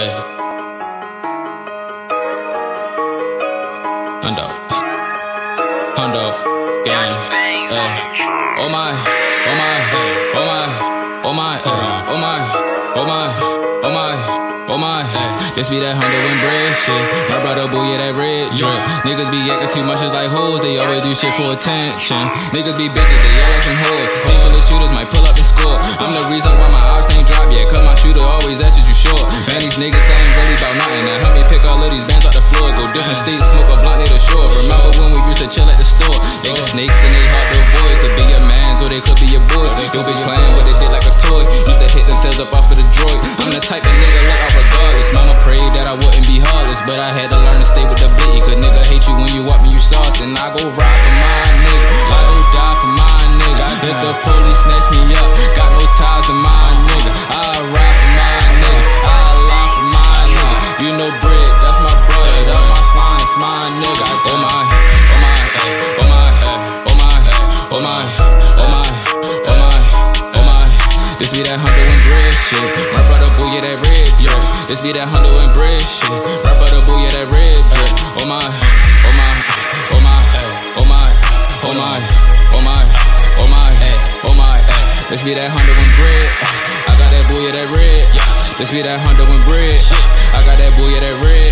Hey. Hundo. Hundo. Gang. Hey. Oh my. Oh my. Oh my. Oh my. Eh. Oh my. Oh my. Oh my. Oh my. Eh. This be that Hundo and bread shit. My brother boy, yeah, that red drip. Niggas be acting too much, it's like hoes. They always do shit for attention. Niggas be bitches, they all like some hoes. Full of shooters might pull up different states, smoke a blunt near the shore. Remember when we used to chill at the store? They got snakes and they hard to avoid. Could be your mans or they could be your boys. Yo, bitch playing with it, did like a toy. Used to hit themselves up off of the droid. I'm the type of nigga like off regardless. Mama prayed that I wouldn't be heartless, but I had to learn to stay with the bitty. Cause nigga hate you when you walk when you sauce. And I go ride for my nigga. Oh my, oh my, oh my, oh my. This be that Hundo and bread shit. My brother boy, yeah, that red drip. This be that Hundo and bread shit. My brother boy, yeah, that red drip. Oh my, oh my, oh my, oh my, oh my, oh my, oh my, oh my. This be that Hundo and bread. I got that boy, yeah, that red. This be that Hundo and bread. I got that boy, yeah, that red.